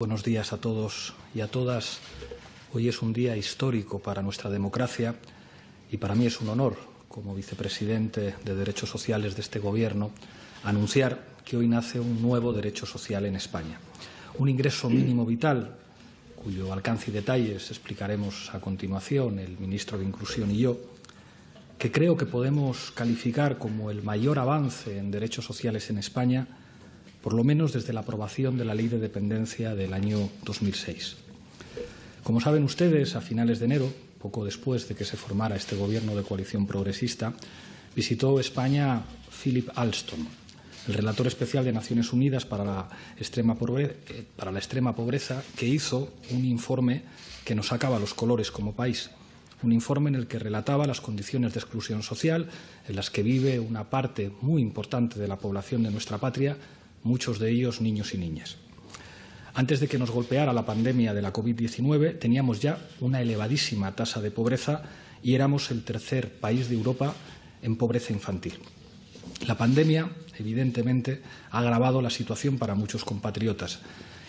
Buenos días a todos y a todas. Hoy es un día histórico para nuestra democracia y para mí es un honor, como vicepresidente de Derechos Sociales de este Gobierno, anunciar que hoy nace un nuevo derecho social en España. Un ingreso mínimo vital, cuyo alcance y detalles explicaremos a continuación el ministro de Inclusión y yo, que creo que podemos calificar como el mayor avance en derechos sociales en España por lo menos desde la aprobación de la Ley de Dependencia del año 2006. Como saben ustedes, a finales de enero, poco después de que se formara este Gobierno de coalición progresista, visitó España Philip Alston, el relator especial de Naciones Unidas para la, extrema pobreza, eh, para la extrema pobreza, que hizo un informe que nos sacaba los colores como país un informe en el que relataba las condiciones de exclusión social en las que vive una parte muy importante de la población de nuestra patria muchos de ellos niños y niñas. Antes de que nos golpeara la pandemia de la COVID-19, teníamos ya una elevadísima tasa de pobreza y éramos el tercer país de Europa en pobreza infantil. La pandemia, evidentemente, ha agravado la situación para muchos compatriotas.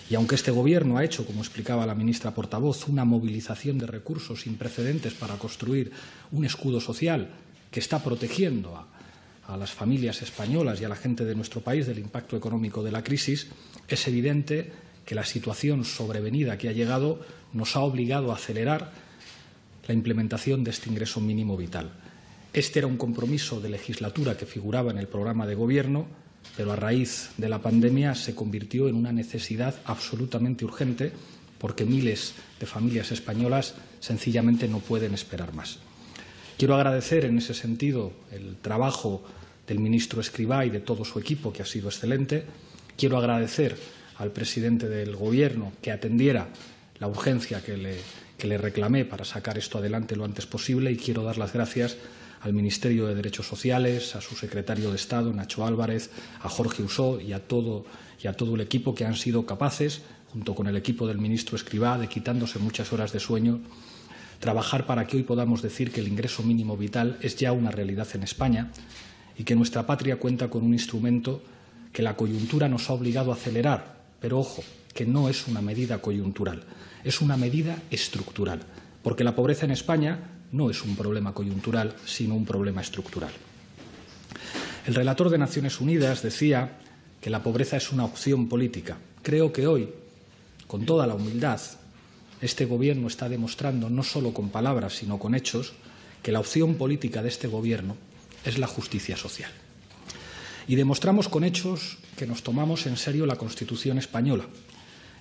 Y aunque este Gobierno ha hecho, como explicaba la ministra portavoz, una movilización de recursos sin precedentes para construir un escudo social que está protegiendo a a las familias españolas y a la gente de nuestro país del impacto económico de la crisis, es evidente que la situación sobrevenida que ha llegado nos ha obligado a acelerar la implementación de este ingreso mínimo vital. Este era un compromiso de legislatura que figuraba en el programa de Gobierno, pero a raíz de la pandemia se convirtió en una necesidad absolutamente urgente porque miles de familias españolas sencillamente no pueden esperar más. Quiero agradecer en ese sentido el trabajo del ministro Escribá y de todo su equipo, que ha sido excelente. Quiero agradecer al presidente del Gobierno que atendiera la urgencia que le, reclamé para sacar esto adelante lo antes posible y quiero dar las gracias al Ministerio de Derechos Sociales, a su secretario de Estado, Nacho Álvarez, a Jorge Usó y a todo el equipo que han sido capaces, junto con el equipo del ministro Escribá, de quitándose muchas horas de sueño, trabajar para que hoy podamos decir que el ingreso mínimo vital es ya una realidad en España y que nuestra patria cuenta con un instrumento que la coyuntura nos ha obligado a acelerar, pero ojo, que no es una medida coyuntural, es una medida estructural, porque la pobreza en España no es un problema coyuntural, sino un problema estructural. El relator de Naciones Unidas decía que la pobreza es una opción política. Creo que hoy, con toda la humildad este Gobierno está demostrando, no solo con palabras, sino con hechos, que la opción política de este Gobierno es la justicia social. Y demostramos con hechos que nos tomamos en serio la Constitución española.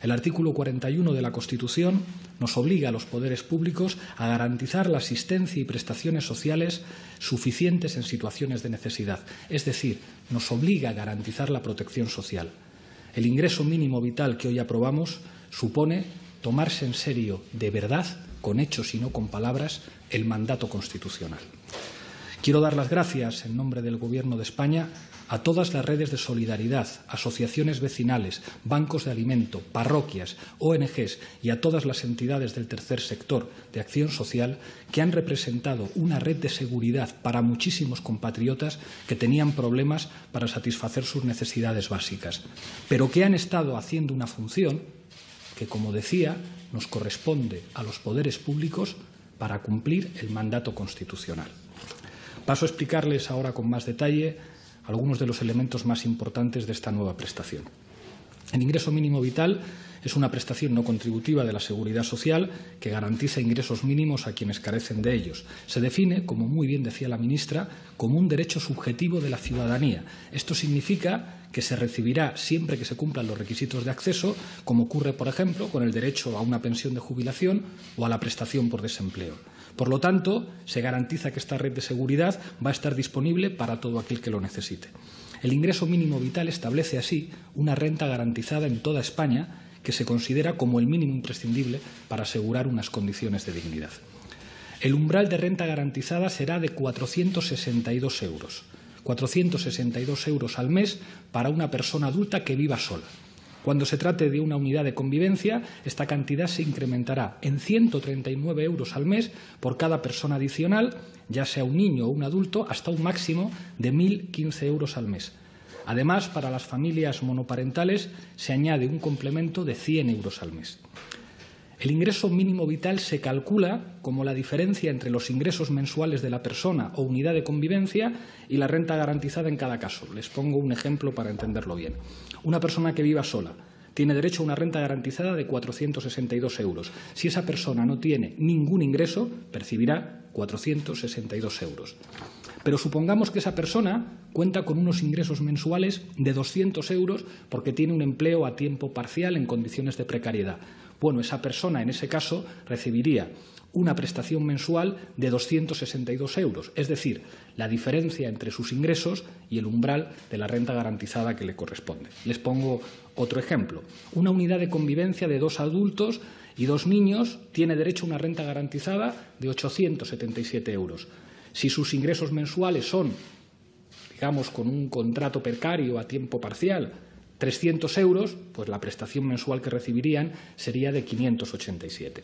El artículo 41 de la Constitución nos obliga a los poderes públicos a garantizar la asistencia y prestaciones sociales suficientes en situaciones de necesidad, es decir, nos obliga a garantizar la protección social. El ingreso mínimo vital que hoy aprobamos supone tomarse en serio de verdad, con hechos y no con palabras, el mandato constitucional. Quiero dar las gracias, en nombre del Gobierno de España, a todas las redes de solidaridad, asociaciones vecinales, bancos de alimento, parroquias, ONGs y a todas las entidades del tercer sector de acción social que han representado una red de seguridad para muchísimos compatriotas que tenían problemas para satisfacer sus necesidades básicas, pero que han estado haciendo una función que, como decía, nos corresponde a los poderes públicos para cumplir el mandato constitucional. Paso a explicarles ahora con más detalle algunos de los elementos más importantes de esta nueva prestación. El ingreso mínimo vital es una prestación no contributiva de la seguridad social que garantiza ingresos mínimos a quienes carecen de ellos. Se define, como muy bien decía la ministra, como un derecho subjetivo de la ciudadanía. Esto significa que se recibirá siempre que se cumplan los requisitos de acceso, como ocurre, por ejemplo, con el derecho a una pensión de jubilación o a la prestación por desempleo. Por lo tanto, se garantiza que esta red de seguridad va a estar disponible para todo aquel que lo necesite. El ingreso mínimo vital establece así una renta garantizada en toda España que se considera como el mínimo imprescindible para asegurar unas condiciones de dignidad. El umbral de renta garantizada será de 462 euros. 462 euros al mes para una persona adulta que viva sola. Cuando se trate de una unidad de convivencia, esta cantidad se incrementará en 139 euros al mes por cada persona adicional, ya sea un niño o un adulto, hasta un máximo de 1.015 euros al mes. Además, para las familias monoparentales se añade un complemento de 100 euros al mes. El ingreso mínimo vital se calcula como la diferencia entre los ingresos mensuales de la persona o unidad de convivencia y la renta garantizada en cada caso. Les pongo un ejemplo para entenderlo bien. Una persona que viva sola tiene derecho a una renta garantizada de 462 euros. Si esa persona no tiene ningún ingreso, percibirá 462 euros. Pero supongamos que esa persona cuenta con unos ingresos mensuales de 200 euros porque tiene un empleo a tiempo parcial en condiciones de precariedad. Bueno, esa persona en ese caso recibiría una prestación mensual de 262 euros, es decir, la diferencia entre sus ingresos y el umbral de la renta garantizada que le corresponde. Les pongo otro ejemplo. Una unidad de convivencia de dos adultos y dos niños tiene derecho a una renta garantizada de 877 euros. Si sus ingresos mensuales son, digamos, con un contrato precario a tiempo parcial, 300 euros, pues la prestación mensual que recibirían sería de 587.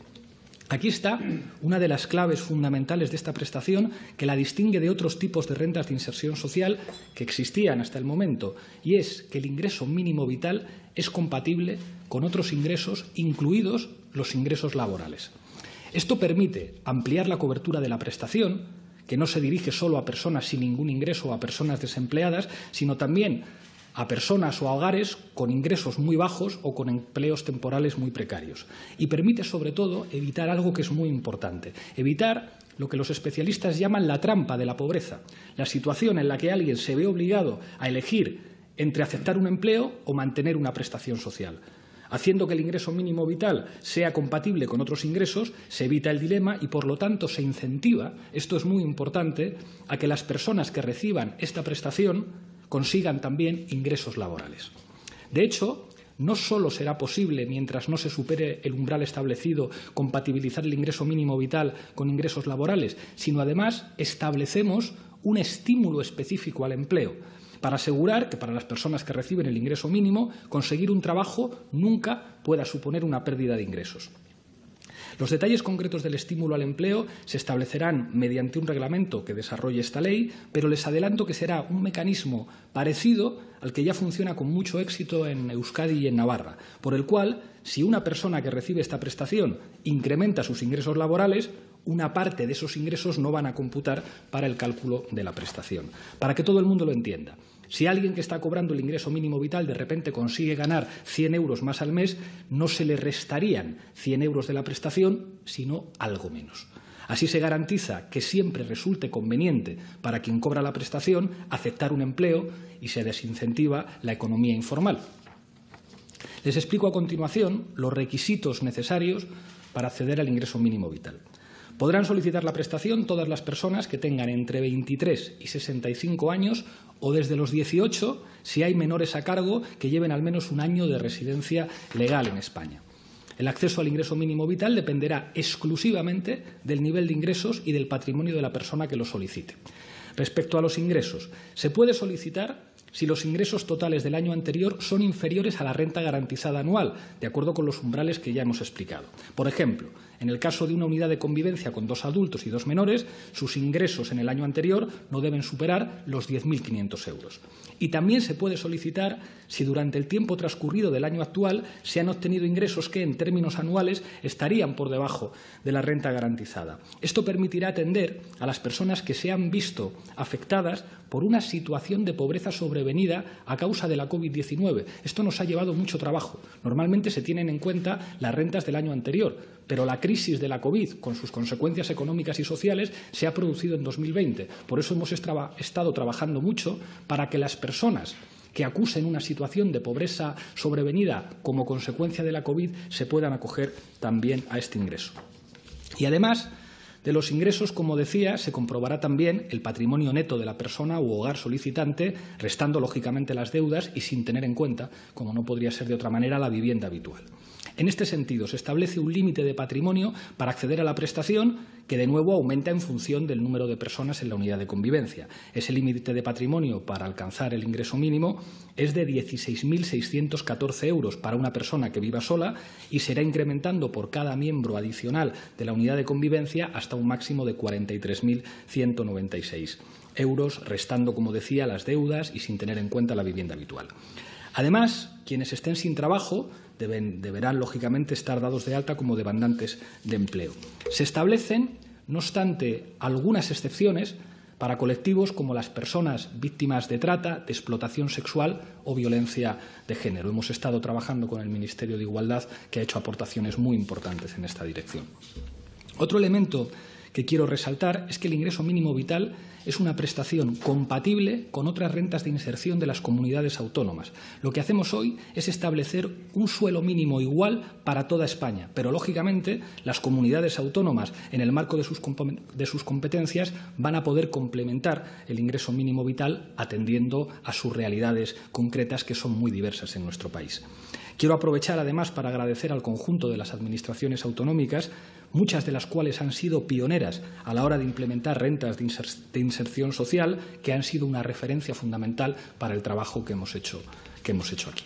Aquí está una de las claves fundamentales de esta prestación que la distingue de otros tipos de rentas de inserción social que existían hasta el momento, y es que el ingreso mínimo vital es compatible con otros ingresos, incluidos los ingresos laborales. Esto permite ampliar la cobertura de la prestación, que no se dirige solo a personas sin ningún ingreso o a personas desempleadas, sino también a personas o a hogares con ingresos muy bajos o con empleos temporales muy precarios. Y permite, sobre todo, evitar algo que es muy importante, evitar lo que los especialistas llaman la trampa de la pobreza, la situación en la que alguien se ve obligado a elegir entre aceptar un empleo o mantener una prestación social. Haciendo que el ingreso mínimo vital sea compatible con otros ingresos, se evita el dilema y, por lo tanto, se incentiva, esto es muy importante, a que las personas que reciban esta prestación consigan también ingresos laborales. De hecho, no solo será posible, mientras no se supere el umbral establecido, compatibilizar el ingreso mínimo vital con ingresos laborales, sino además establecemos un estímulo específico al empleo para asegurar que para las personas que reciben el ingreso mínimo conseguir un trabajo nunca pueda suponer una pérdida de ingresos. Los detalles concretos del estímulo al empleo se establecerán mediante un reglamento que desarrolle esta ley, pero les adelanto que será un mecanismo parecido al que ya funciona con mucho éxito en Euskadi y en Navarra, por el cual, si una persona que recibe esta prestación incrementa sus ingresos laborales, una parte de esos ingresos no van a computar para el cálculo de la prestación. Para que todo el mundo lo entienda. Si alguien que está cobrando el ingreso mínimo vital de repente consigue ganar 100 euros más al mes, no se le restarían 100 euros de la prestación, sino algo menos. Así se garantiza que siempre resulte conveniente para quien cobra la prestación aceptar un empleo y se desincentiva la economía informal. Les explico a continuación los requisitos necesarios para acceder al ingreso mínimo vital. Podrán solicitar la prestación todas las personas que tengan entre 23 y 65 años o desde los 18 si hay menores a cargo que lleven al menos un año de residencia legal en España. El acceso al ingreso mínimo vital dependerá exclusivamente del nivel de ingresos y del patrimonio de la persona que lo solicite. Respecto a los ingresos, se puede solicitar si los ingresos totales del año anterior son inferiores a la renta garantizada anual, de acuerdo con los umbrales que ya hemos explicado. Por ejemplo, en el caso de una unidad de convivencia con dos adultos y dos menores, sus ingresos en el año anterior no deben superar los 10.500 euros. Y también se puede solicitar si durante el tiempo transcurrido del año actual se han obtenido ingresos que, en términos anuales, estarían por debajo de la renta garantizada. Esto permitirá atender a las personas que se han visto afectadas por una situación de pobreza sobrevenida a causa de la COVID-19. Esto nos ha llevado mucho trabajo. Normalmente se tienen en cuenta las rentas del año anterior, pero la crisis de la COVID, con sus consecuencias económicas y sociales, se ha producido en 2020. Por eso hemos estado trabajando mucho para que las personas que acusen una situación de pobreza sobrevenida como consecuencia de la COVID se puedan acoger también a este ingreso. Y además, de los ingresos, como decía, se comprobará también el patrimonio neto de la persona u hogar solicitante, restando lógicamente las deudas y sin tener en cuenta, como no podría ser de otra manera, la vivienda habitual. En este sentido, se establece un límite de patrimonio para acceder a la prestación que, de nuevo, aumenta en función del número de personas en la unidad de convivencia. Ese límite de patrimonio para alcanzar el ingreso mínimo es de 16.614 euros para una persona que viva sola y será incrementando por cada miembro adicional de la unidad de convivencia hasta un máximo de 43.196. euros, restando, como decía, las deudas y sin tener en cuenta la vivienda habitual. Además, quienes estén sin trabajo deberán, lógicamente, estar dados de alta como demandantes de empleo. Se establecen, no obstante, algunas excepciones para colectivos como las personas víctimas de trata, de explotación sexual o violencia de género. Hemos estado trabajando con el Ministerio de Igualdad, que ha hecho aportaciones muy importantes en esta dirección. Otro elemento que quiero resaltar es que el ingreso mínimo vital es una prestación compatible con otras rentas de inserción de las comunidades autónomas. Lo que hacemos hoy es establecer un suelo mínimo igual para toda España, pero lógicamente las comunidades autónomas, en el marco de sus, de sus competencias, van a poder complementar el ingreso mínimo vital atendiendo a sus realidades concretas que son muy diversas en nuestro país. Quiero aprovechar además para agradecer al conjunto de las administraciones autonómicas muchas de las cuales han sido pioneras a la hora de implementar rentas de inserción social, que han sido una referencia fundamental para el trabajo que hemos hecho, aquí.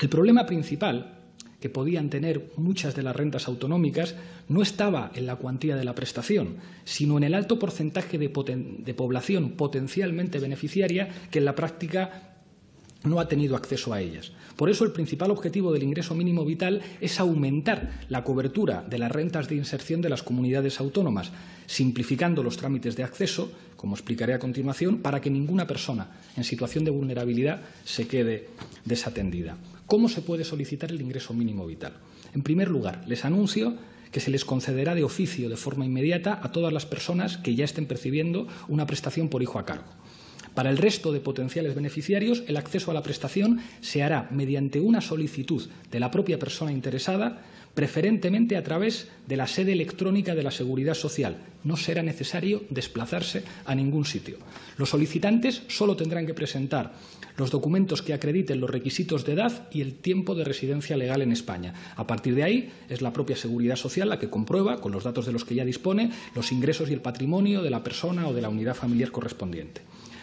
El problema principal que podían tener muchas de las rentas autonómicas no estaba en la cuantía de la prestación, sino en el alto porcentaje de población potencialmente beneficiaria que en la práctica no ha tenido acceso a ellas. Por eso, el principal objetivo del ingreso mínimo vital es aumentar la cobertura de las rentas de inserción de las comunidades autónomas, simplificando los trámites de acceso, como explicaré a continuación, para que ninguna persona en situación de vulnerabilidad se quede desatendida. ¿Cómo se puede solicitar el ingreso mínimo vital? En primer lugar, les anuncio que se les concederá de oficio de forma inmediata a todas las personas que ya estén percibiendo una prestación por hijo a cargo. Para el resto de potenciales beneficiarios, el acceso a la prestación se hará mediante una solicitud de la propia persona interesada, preferentemente a través de la sede electrónica de la Seguridad Social. No será necesario desplazarse a ningún sitio. Los solicitantes solo tendrán que presentar los documentos que acrediten los requisitos de edad y el tiempo de residencia legal en España. A partir de ahí, es la propia Seguridad Social la que comprueba, con los datos de los que ya dispone, los ingresos y el patrimonio de la persona o de la unidad familiar correspondiente.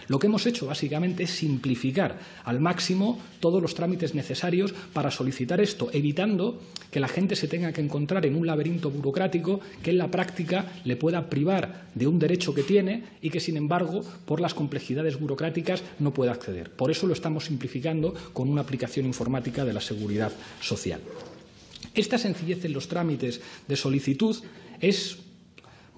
Lo que hemos hecho básicamente es simplificar al máximo todos los trámites necesarios para solicitar esto, evitando que la gente se tenga que encontrar en un laberinto burocrático que en la práctica le pueda privar de un derecho que tiene y que, sin embargo, por las complejidades burocráticas no pueda acceder. Por eso lo estamos simplificando con una aplicación informática de la seguridad social. Esta sencillez en los trámites de solicitud es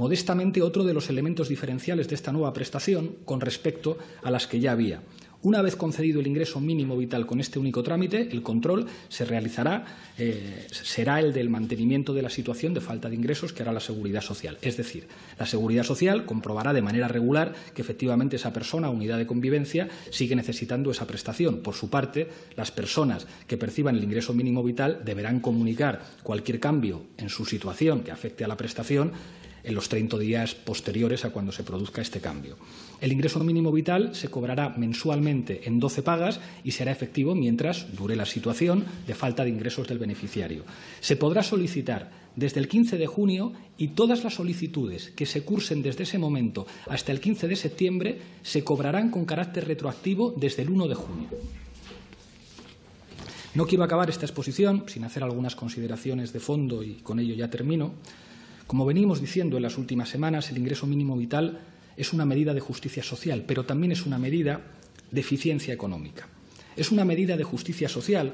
modestamente otro de los elementos diferenciales de esta nueva prestación con respecto a las que ya había. Una vez concedido el ingreso mínimo vital con este único trámite, el control se realizará, eh, será el del mantenimiento de la situación de falta de ingresos que hará la Seguridad Social. Es decir, la Seguridad Social comprobará de manera regular que efectivamente esa persona, unidad de convivencia, sigue necesitando esa prestación. Por su parte, las personas que perciban el ingreso mínimo vital deberán comunicar cualquier cambio en su situación que afecte a la prestación en los 30 días posteriores a cuando se produzca este cambio. El ingreso mínimo vital se cobrará mensualmente en 12 pagas y será efectivo mientras dure la situación de falta de ingresos del beneficiario. Se podrá solicitar desde el 15 de junio y todas las solicitudes que se cursen desde ese momento hasta el 15 de septiembre se cobrarán con carácter retroactivo desde el 1 de junio. No quiero acabar esta exposición sin hacer algunas consideraciones de fondo y con ello ya termino. Como venimos diciendo en las últimas semanas, el ingreso mínimo vital es una medida de justicia social, pero también es una medida de eficiencia económica. Es una medida de justicia social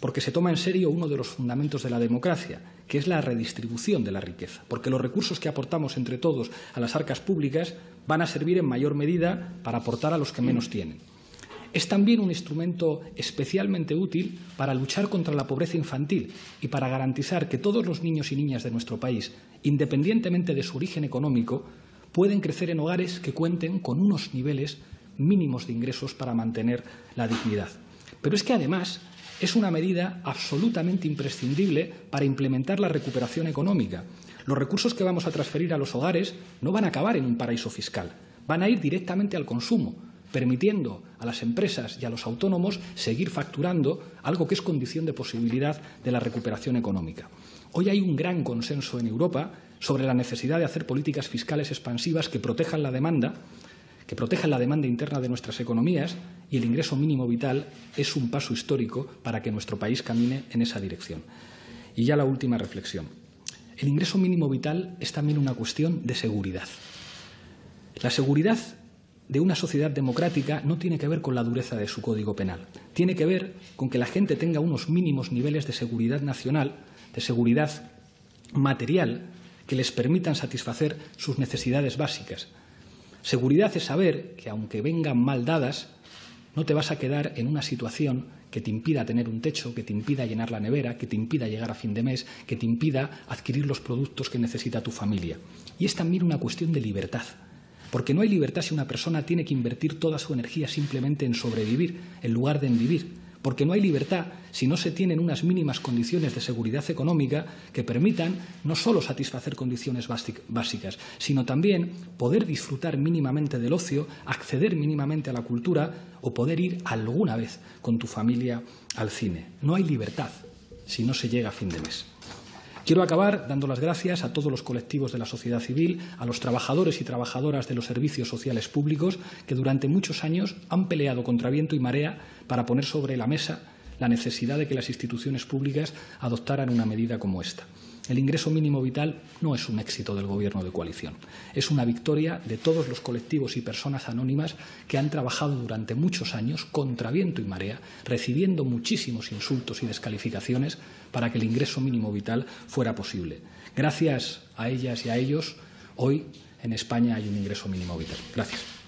porque se toma en serio uno de los fundamentos de la democracia, que es la redistribución de la riqueza, porque los recursos que aportamos entre todos a las arcas públicas van a servir en mayor medida para aportar a los que menos tienen. Es también un instrumento especialmente útil para luchar contra la pobreza infantil y para garantizar que todos los niños y niñas de nuestro país, independientemente de su origen económico, pueden crecer en hogares que cuenten con unos niveles mínimos de ingresos para mantener la dignidad. Pero es que además es una medida absolutamente imprescindible para implementar la recuperación económica. Los recursos que vamos a transferir a los hogares no van a acabar en un paraíso fiscal, van a ir directamente al consumo, permitiendo a las empresas y a los autónomos seguir facturando algo que es condición de posibilidad de la recuperación económica. Hoy hay un gran consenso en Europa sobre la necesidad de hacer políticas fiscales expansivas que protejan la demanda, que protejan la demanda interna de nuestras economías y el ingreso mínimo vital es un paso histórico para que nuestro país camine en esa dirección. Y ya la última reflexión. El ingreso mínimo vital es también una cuestión de seguridad. La seguridad de una sociedad democrática no tiene que ver con la dureza de su código penal. Tiene que ver con que la gente tenga unos mínimos niveles de seguridad nacional, de seguridad material, que les permitan satisfacer sus necesidades básicas. Seguridad es saber que, aunque vengan mal dadas, no te vas a quedar en una situación que te impida tener un techo, que te impida llenar la nevera, que te impida llegar a fin de mes, que te impida adquirir los productos que necesita tu familia. Y es también una cuestión de libertad. Porque no hay libertad si una persona tiene que invertir toda su energía simplemente en sobrevivir en lugar de en vivir. Porque no hay libertad si no se tienen unas mínimas condiciones de seguridad económica que permitan no solo satisfacer condiciones básicas, sino también poder disfrutar mínimamente del ocio, acceder mínimamente a la cultura o poder ir alguna vez con tu familia al cine. No hay libertad si no se llega a fin de mes. Quiero acabar dando las gracias a todos los colectivos de la sociedad civil, a los trabajadores y trabajadoras de los servicios sociales públicos que durante muchos años han peleado contra viento y marea para poner sobre la mesa la necesidad de que las instituciones públicas adoptaran una medida como esta. El ingreso mínimo vital no es un éxito del Gobierno de coalición, es una victoria de todos los colectivos y personas anónimas que han trabajado durante muchos años contra viento y marea, recibiendo muchísimos insultos y descalificaciones para que el ingreso mínimo vital fuera posible. Gracias a ellas y a ellos, hoy en España hay un ingreso mínimo vital. Gracias.